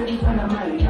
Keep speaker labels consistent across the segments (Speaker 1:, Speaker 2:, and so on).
Speaker 1: pretty when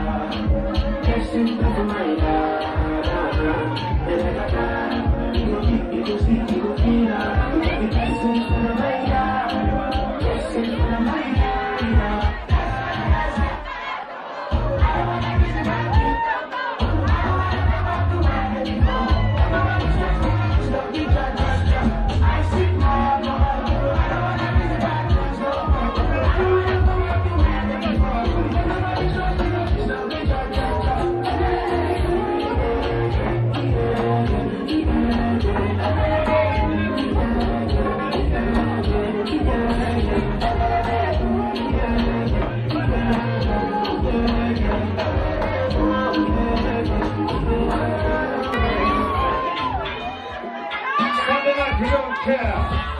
Speaker 2: care.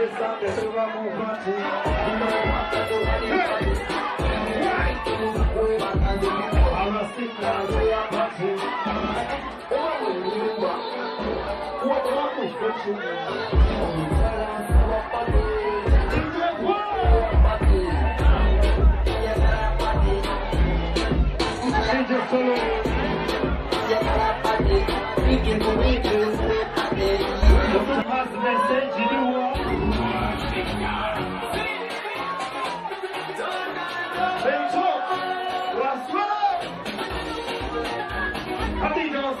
Speaker 2: cabeça, pessoa combate. Fala se trazer a base.
Speaker 1: Uma menina,
Speaker 2: o outro fute.
Speaker 1: Fiquem comigo, se o
Speaker 2: Eu não faço mercedinho. Nosso?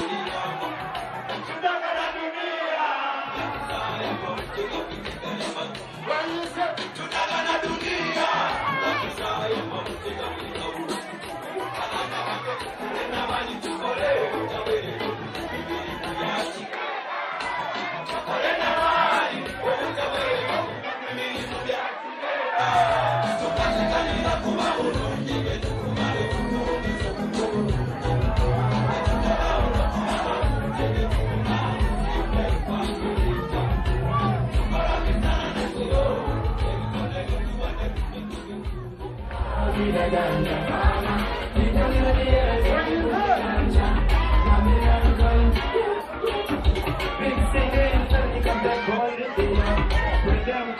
Speaker 1: Big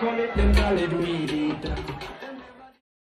Speaker 2: call it them valid weed eater.